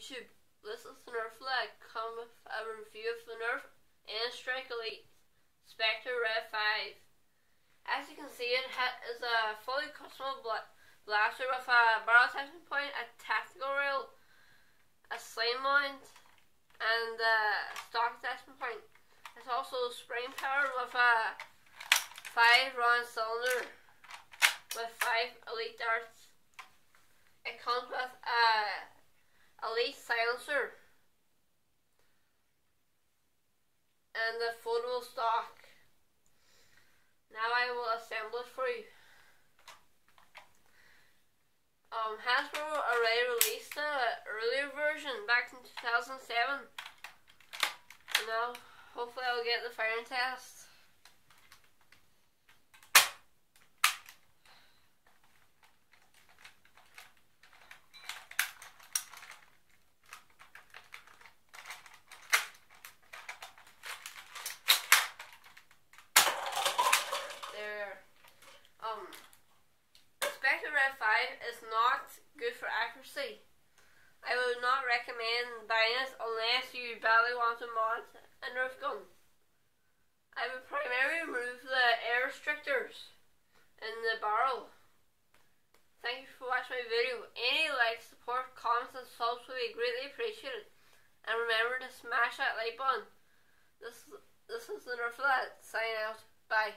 YouTube. Is the Nerf Lad. Come with a review of the Nerf N-Strike Elite Spectre Rev 5. As you can see, it is a fully customizable bla blaster with a barrel attachment point, a tactical rail, a sling mount, and a stock attachment point. It's also spring powered with a 5 round cylinder with 5 elite darts. It comes with a silencer and the photo will stock. Now I will assemble it for you. Um, Hasbro already released the earlier version back in 2007. now, hopefully I'll get the firing test. Rev 5 is not good for accuracy. I would not recommend buying it unless you badly want to mod a Nerf gun. I would primarily remove the air restrictors in the barrel. Thank you for watching my video. Any likes, support, comments and subs would be greatly appreciated. And remember to smash that like button. This, this is the Nerf Lad. Sign out. Bye.